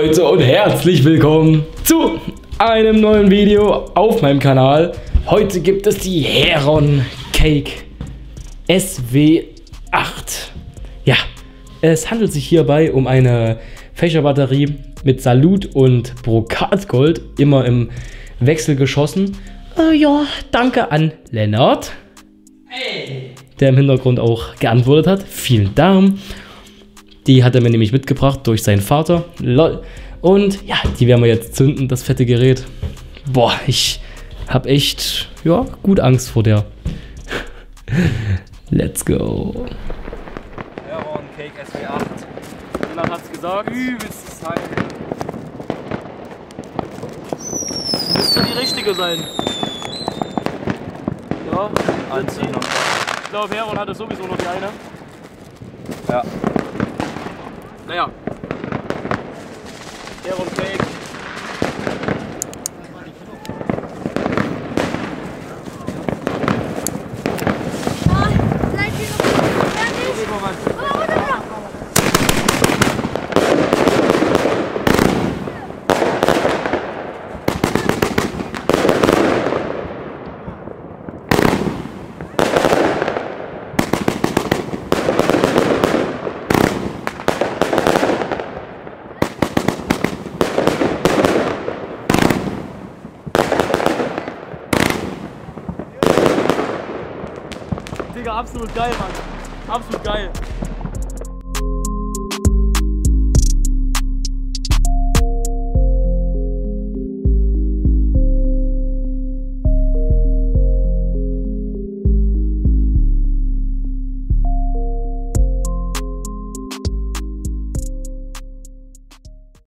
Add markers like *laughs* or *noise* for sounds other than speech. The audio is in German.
Leute und herzlich willkommen zu einem neuen Video auf meinem Kanal. Heute gibt es die Heron Cake SW8. Ja, es handelt sich hierbei um eine Fächerbatterie mit Salut und Brokatgold, immer im Wechsel geschossen. Äh, ja, danke an Lennart, der im Hintergrund auch geantwortet hat. Vielen Dank. Die hat er mir nämlich mitgebracht durch seinen Vater. Lol. Und ja, die werden wir jetzt zünden, das fette Gerät. Boah, ich habe echt, ja, gut Angst vor der. *laughs* Let's go. Heron Cake SW8. Jemand hat's gesagt. Übelstes Teil. Müsste die richtige sein. Ja, Anziehen ich glaube, Heron hatte sowieso noch die eine. Ja. Naja. Heron Cake. Digga, absolut geil, Mann. Absolut geil.